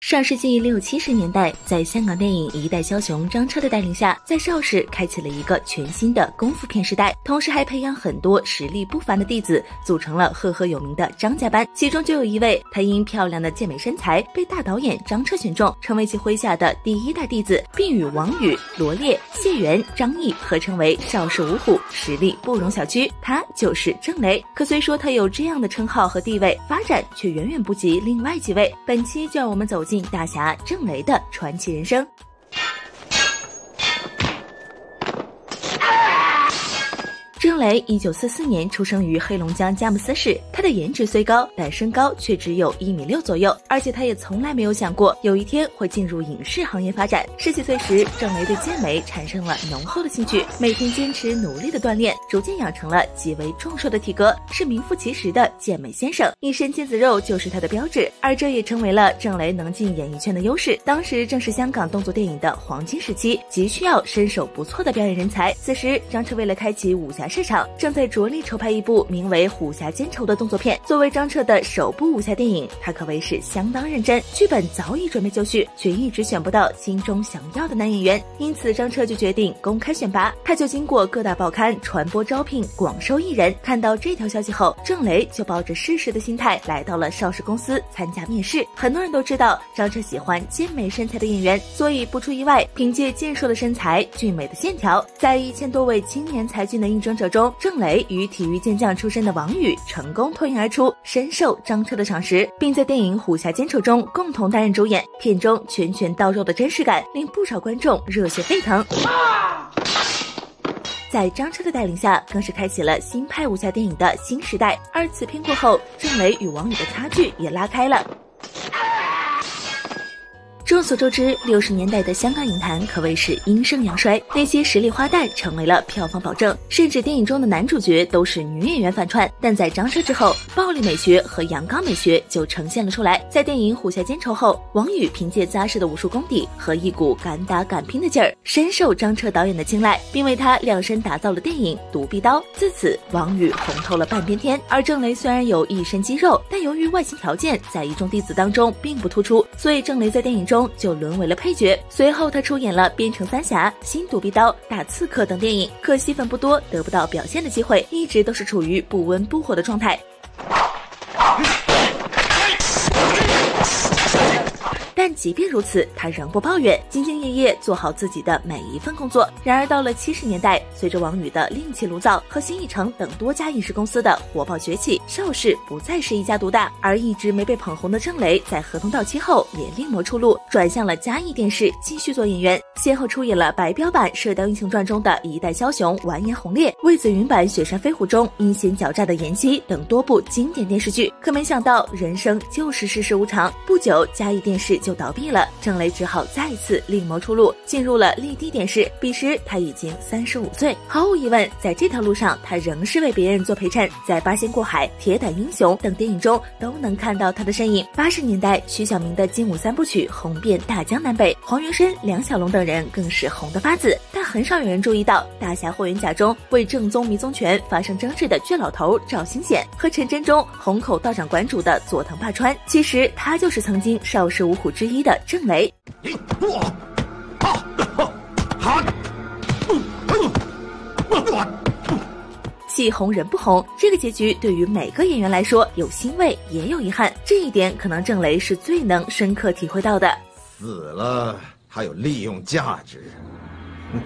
上世纪六七十年代，在香港电影一代枭雄张彻的带领下，在邵氏开启了一个全新的功夫片时代，同时还培养很多实力不凡的弟子，组成了赫赫有名的张家班。其中就有一位，他因漂亮的健美身材被大导演张彻选中，成为其麾下的第一代弟子，并与王宇、罗烈、谢元、张译合称为邵氏五虎，实力不容小觑。他就是郑雷。可虽说他有这样的称号和地位，发展却远远不及另外几位。本期就让我们走进。大侠郑雷的传奇人生。郑雷一九四四年出生于黑龙江佳木斯市，他的颜值虽高，但身高却只有一米六左右，而且他也从来没有想过有一天会进入影视行业发展。十几岁时，郑雷对健美产生了浓厚的兴趣，每天坚持努力的锻炼，逐渐养成了极为壮硕的体格，是名副其实的健美先生。一身腱子肉就是他的标志，而这也成为了郑雷能进演艺圈的优势。当时正是香港动作电影的黄金时期，急需要身手不错的表演人才。此时，张彻为了开启武侠。市场正在着力筹拍一部名为《虎侠奸仇》的动作片。作为张彻的首部武侠电影，他可谓是相当认真。剧本早已准备就绪，却一直选不到心中想要的男演员，因此张彻就决定公开选拔。他就经过各大报刊传播招聘，广收艺人。看到这条消息后，郑雷就抱着试试的心态来到了邵氏公司参加面试。很多人都知道张彻喜欢健美身材的演员，所以不出意外，凭借健硕的身材、俊美的线条，在一千多位青年才俊的应征者。中，中郑雷与体育健将出身的王宇成功脱颖而出，深受张彻的赏识，并在电影《虎侠奸仇》中共同担任主演。片中拳拳到肉的真实感令不少观众热血沸腾。在张彻的带领下，更是开启了新派武侠电影的新时代。而此片过后，郑雷与王宇的差距也拉开了。众所周知，六十年代的香港影坛可谓是阴盛阳衰，那些实力花旦成为了票房保证，甚至电影中的男主角都是女演员反串。但在张彻之后，暴力美学和阳刚美学就呈现了出来。在电影《虎侠奸仇》后，王宇凭借扎实的武术功底和一股敢打敢拼的劲儿，深受张彻导演的青睐，并为他量身打造了电影《独臂刀》。自此，王宇红透了半边天。而郑雷虽然有一身肌肉，但由于外形条件在一众弟子当中并不突出，所以郑雷在电影中。中就沦为了配角。随后，他出演了《边城三侠》《新独臂刀》《大刺客》等电影，可戏份不多，得不到表现的机会，一直都是处于不温不火的状态。但即便如此，他仍不抱怨，兢兢业业做好自己的每一份工作。然而到了七十年代，随着王宇的另起炉灶和新艺城等多家影视公司的火爆崛起，邵氏不再是一家独大，而一直没被捧红的郑雷，在合同到期后也另谋出路，转向了嘉义电视继续做演员，先后出演了白标版《射雕英雄传》中的一代枭雄完颜洪烈，魏子云版《雪山飞狐》中阴险狡诈的妍希等多部经典电视剧。可没想到，人生就是世事无常，不久嘉义电视。就倒闭了，郑雷只好再次另谋出路，进入了立地电视。彼时他已经三十五岁，毫无疑问，在这条路上，他仍是为别人做陪衬。在《八仙过海》《铁胆英雄》等电影中都能看到他的身影。八十年代，徐小明的精武三部曲红遍大江南北，黄元申、梁小龙等人更是红得发紫。很少有人注意到，大侠霍元甲中为正宗迷踪拳发生争执的倔老头赵新显，和陈真中虹口道长馆主的佐藤霸川，其实他就是曾经邵氏五虎。之一的郑雷，戏红人不红，这个结局对于每个演员来说有欣慰也有遗憾，这一点可能郑雷是最能深刻体会到的。死了还有利用价值。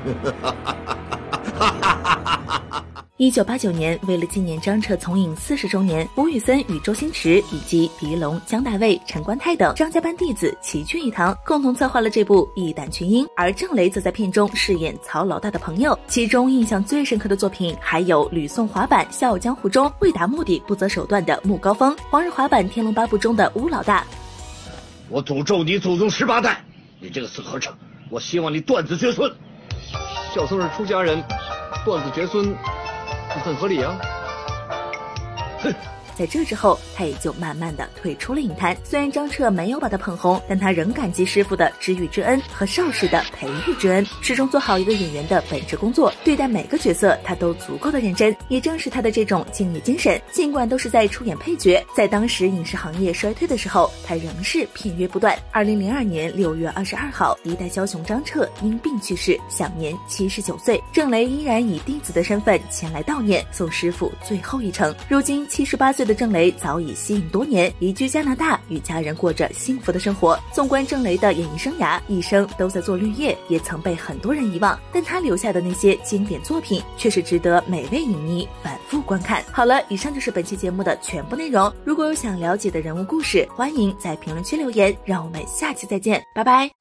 一九八九年，为了纪念张彻从影四十周年，吴宇森与周星驰以及狄龙、姜大卫、陈观泰等张家班弟子齐聚一堂，共同策划了这部《义胆群英》。而郑雷则在片中饰演曹老大的朋友。其中印象最深刻的作品还有《吕宋滑板笑傲江湖》中为达目的不择手段的穆高峰，《黄日滑板天龙八部》中的乌老大。我诅咒你祖宗十八代！你这个死和尚，我希望你断子绝孙。小僧是出家人，断子绝孙。很合理啊。哼。在这之后，他也就慢慢的退出了影坛。虽然张彻没有把他捧红，但他仍感激师傅的知遇之恩和邵氏的培育之恩，始终做好一个演员的本职工作，对待每个角色他都足够的认真。也正是他的这种敬业精神，尽管都是在出演配角，在当时影视行业衰退的时候，他仍是片约不断。二零零二年六月二十二号，一代枭雄张彻因病去世，享年七十九岁。郑雷依然以弟子的身份前来悼念，送师傅最后一程。如今七十八岁的郑雷早已息影多年，移居加拿大，与家人过着幸福的生活。纵观郑雷的演艺生涯，一生都在做绿叶，也曾被很多人遗忘，但他留下的那些经典作品，却是值得每位影迷反复观看。好了，以上就是本期节目的全部内容。如果有想了解的人物故事，欢迎在评论区留言。让我们下期再见，拜拜。